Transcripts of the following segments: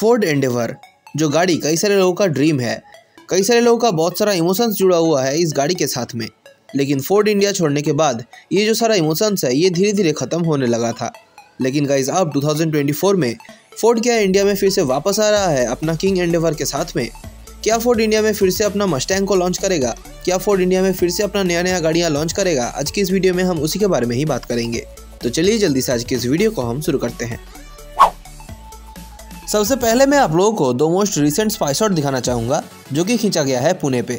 Ford Endeavour जो गाड़ी कई सारे लोगों का ड्रीम है। कई सारे लोगों का बहुत सारा इमोशंस जुड़ा हुआ है इस गाड़ी के साथ में। लेकिन फोर्ड इंडिया छोड़ने के बाद ये जो सारा इमोशंस है, ये धीरे धीरे ख़त्म होने लगा था। लेकिन गाइज़ अब 2024 में फोर्ड क्या इंडिया में फिर से वापस आ रहा है अपना किंग एंडेवर के साथ में? क्या फोर्ड इंडिया में फिर से अपना मस्टैंग को लॉन्च करेगा? क्या फोर्ड इंडिया में फिर से अपना नया नया गाड़ियाँ लॉन्च करेगा? आज की इस वीडियो में हम उसी के बारे में ही बात करेंगे। तो चलिए जल्दी से आज की इस वीडियो को हम शुरू करते हैं। सबसे पहले मैं आप लोगों को दो मोस्ट रिसेंट स्पाई शॉट दिखाना चाहूँगा, जो कि खींचा गया है पुणे पे।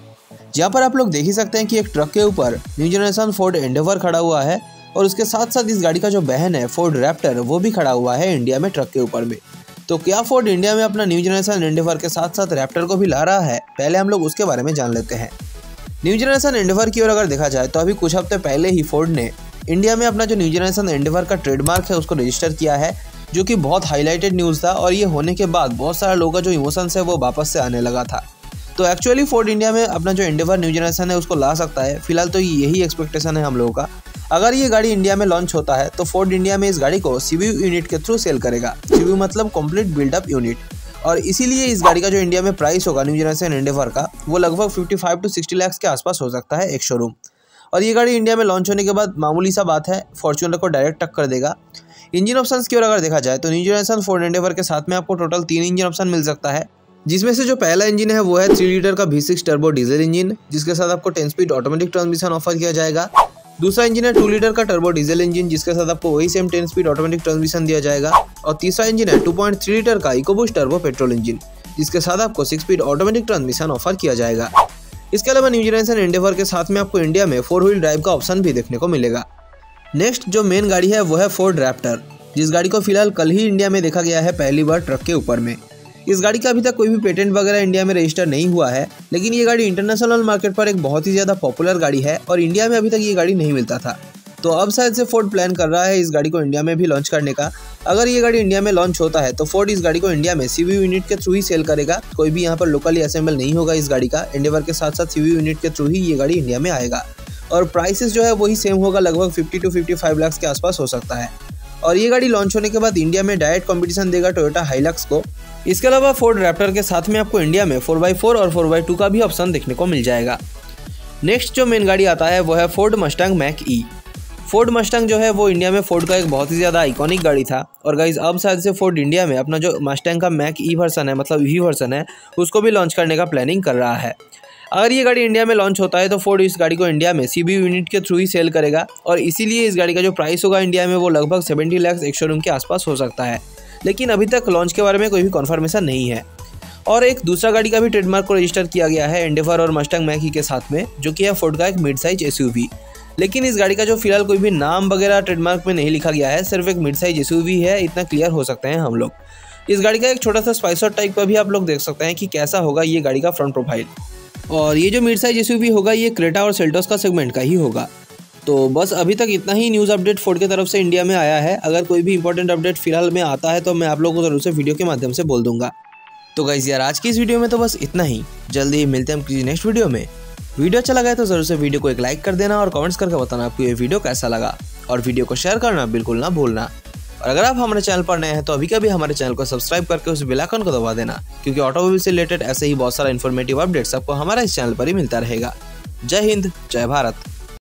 जहाँ पर आप लोग देख ही सकते हैं कि एक ट्रक के ऊपर न्यू जनरेशन फोर्ड एंडेवर खड़ा हुआ है, और उसके साथ साथ इस गाड़ी का जो बहन है फोर्ड रैप्टर वो भी खड़ा हुआ है इंडिया में ट्रक के ऊपर में। तो क्या फोर्ड इंडिया में अपना न्यू जनरेशन एंडेवर के साथ साथ रैप्टर को भी ला रहा है? पहले हम लोग उसके बारे में जान लेते हैं। न्यू जनरेशन एंडेवर की ओर अगर देखा जाए तो अभी कुछ हफ़्ते पहले ही फोर्ड ने इंडिया में अपना जो न्यू जनरेशन एंडेवर का ट्रेडमार्क है, उसको रजिस्टर किया है। जो कि बहुत हाईलाइटेड न्यूज़ था और ये होने के बाद बहुत सारे लोगों का जो इमोशंस है वो वापस से आने लगा था। तो एक्चुअली फोर्ड इंडिया में अपना जो इंडिवर न्यू जनरेशन है, उसको ला सकता है। फ़िलहाल तो यही एक्सपेक्टेशन है हम लोगों का। अगर ये गाड़ी इंडिया में लॉन्च होता है तो फोर्ड इंडिया में इस गाड़ी को सीवी यूनिट के थ्रू सेल करेगा। सीवी मतलब कंप्लीट बिल्डअप यूनिट और इसीलिए इस गाड़ी का जो इंडिया में प्राइस होगा न्यू जनरेशन एंडेवर का, वो लगभग 55 टू 60 लाख के आसपास हो सकता है एक शोरूम और ये गाड़ी इंडिया में लॉन्च होने के बाद मामूली सा बात है फॉर्चूनर को डायरेक्ट टक्कर देगा। इंजन ऑप्शन की ओर अगर देखा जाए तो न्यू जनरेशन फोर्ड एंडेवर के साथ में आपको टोटल तीन इंजन ऑप्शन मिल सकता है। जिसमें से जो पहला इंजन है, वो है थ्री लीटर का V six turbo diesel engine, जिसके साथ आपको ten speed automatic transmission offer किया जाएगा। दूसरा इंजन है टू लीटर का टर्बो डीजल इंजन, जिसके साथ आपको वही same ten speed automatic transmission दिया जाएगा। और तीसरा इंजन है टू पॉइंट थ्री लीटर का इकोबूस्ट टर्बो पेट्रोल इंजन, जिसके साथ आपको six speed automatic transmission offer किया जाएगा। इसके अलावा न्यू जनरेशन एंडेवर के साथ में आपको इंडिया में फोर व्हील ड्राइव का ऑप्शन भी देखने को मिलेगा। नेक्स्ट जो मेन गाड़ी है, वो है फोर्ड रैप्टर जिस गाड़ी को फ़िलहाल कल ही इंडिया में देखा गया है पहली बार ट्रक के ऊपर में। इस गाड़ी का अभी तक कोई भी पेटेंट वगैरह इंडिया में रजिस्टर नहीं हुआ है, लेकिन ये गाड़ी इंटरनेशनल मार्केट पर एक बहुत ही ज़्यादा पॉपुलर गाड़ी है और इंडिया में अभी तक ये गाड़ी नहीं मिलता था। तो अब शायद से फोर्ड प्लान कर रहा है इस गाड़ी को इंडिया में भी लॉन्च करने का। अगर ये गाड़ी इंडिया में लॉन्च होता है तो फोर्ड इस गाड़ी को इंडिया में सीवी यूनिट के थ्रू ही सेल करेगा। कोई भी यहाँ पर लोकली असेंबल नहीं होगा इस गाड़ी का। एंडेवर के साथ साथ सीवी यूनिट के थ्रू ही ये गाड़ी इंडिया में आएगा। और प्राइसेस जो है वही सेम होगा, लगभग 50 टू 55 लाख के आसपास हो सकता है। और ये गाड़ी लॉन्च होने के बाद इंडिया में डायरेक्ट कंपटीशन देगा टोयोटा हाइलक्स को। इसके अलावा फोर्ड रैप्टर के साथ में आपको इंडिया में फोर बाई फोर और फोर बाई टू का भी ऑप्शन देखने को मिल जाएगा। नेक्स्ट जो मेन गाड़ी आता है, वो है Ford Mustang Mach E Ford Mustang जो है, वो इंडिया में फोर्ड का एक बहुत ही ज़्यादा आइकॉनिक गाड़ी था। और गाइज़ अब शायद से फोर्ड इंडिया में अपना जो मस्टैंग का मैक ई वर्सन है मतलब ई वर्सन है, उसको भी लॉन्च करने का प्लानिंग कर रहा है। अगर ये गाड़ी इंडिया में लॉन्च होता है तो फोर्ड इस गाड़ी को इंडिया में सीबी यूनिट के थ्रू ही सेल करेगा और इसीलिए इस गाड़ी का जो प्राइस होगा इंडिया में, वो लगभग सेवेंटी लैक्स एक शोरूम के आसपास हो सकता है। लेकिन अभी तक लॉन्च के बारे में कोई भी कन्फर्मेशन नहीं है। और एक दूसरा गाड़ी का भी ट्रेडमार्क को रजिस्टर किया गया है एंडेवर और मस्टंग मैकी के साथ में, जो कि है फोर्ड का एक मिड साइज़ एस लेकिन इस गाड़ी का जो फ़िलहाल कोई भी नाम वगैरह ट्रेडमार्क में नहीं लिखा गया है, सिर्फ़ एक मिड साइज़ एस है, इतना क्लियर हो सकते हैं हम लोग। इस गाड़ी का एक छोटा सा स्पाइसर टाइप पर भी आप लोग देख सकते हैं कि कैसा होगा ये गाड़ी का फ्रंट प्रोफ़ाइल और ये जो मिड साइज़ एस होगा, ये क्रेटा और सेल्टोस का सेगमेंट का ही होगा। तो बस अभी तक इतना ही न्यूज़ अपडेट फोर्ड की तरफ़ से इंडिया में आया है। अगर कोई भी इंपॉर्टेंट अपडेट फ़िलहाल में आता है तो मैं आप लोगों को ज़रूर से वीडियो के माध्यम से बोल दूँगा। तो गाइज़ यार, आज की इस वीडियो में तो बस इतना ही। जल्दी ही मिलते हैं हम किसी नेक्स्ट वीडियो में। वीडियो अच्छा लगा है तो ज़रूर से वीडियो को एक लाइक कर देना और कमेंट्स करके बताना आपको ये वीडियो कैसा लगा। और वीडियो को शेयर करना बिल्कुल ना भूलना। और अगर आप हमारे चैनल पर नए हैं तो अभी कभी हमारे चैनल को सब्सक्राइब करके उस बेलाइकन को दबा देना, क्योंकि ऑटोमोबाइल से रिलेटेड ऐसे ही बहुत सारा इन्फॉर्मेटिव अपडेट्स आपको हमारे इस चैनल पर ही मिलता रहेगा। जय हिंद, जय भारत।